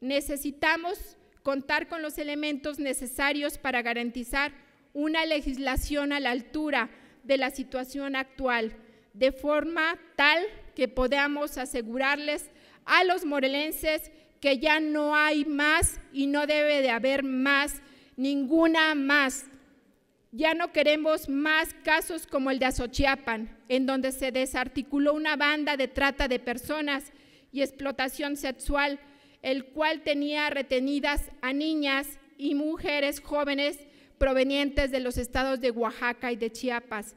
Necesitamos contar con los elementos necesarios para garantizar una legislación a la altura de la situación actual, de forma tal que podamos asegurarles a los morelenses que ya no hay más y no debe de haber más, ninguna más. Ya no queremos más casos como el de Azochiapan, en donde se desarticuló una banda de trata de personas y explotación sexual, el cual tenía retenidas a niñas y mujeres jóvenes provenientes de los estados de Oaxaca y de Chiapas.